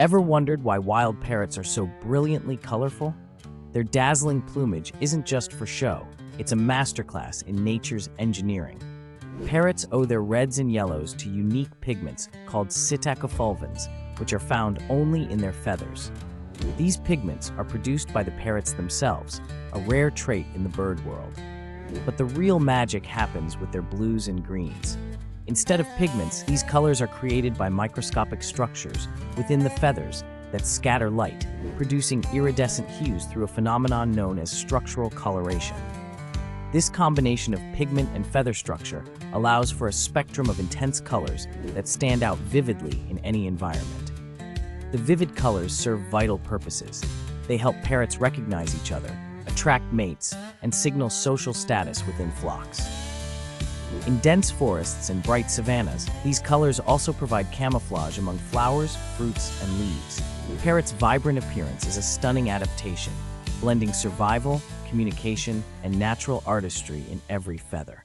Ever wondered why wild parrots are so brilliantly colorful? Their dazzling plumage isn't just for show, it's a masterclass in nature's engineering. Parrots owe their reds and yellows to unique pigments called psittacofulvins, which are found only in their feathers. These pigments are produced by the parrots themselves, a rare trait in the bird world. But the real magic happens with their blues and greens. Instead of pigments, these colors are created by microscopic structures within the feathers that scatter light, producing iridescent hues through a phenomenon known as structural coloration. This combination of pigment and feather structure allows for a spectrum of intense colors that stand out vividly in any environment. The vivid colors serve vital purposes. They help parrots recognize each other, attract mates, and signal social status within flocks. In dense forests and bright savannas, these colors also provide camouflage among flowers, fruits, and leaves. Parrot's vibrant appearance is a stunning adaptation, blending survival, communication, and natural artistry in every feather.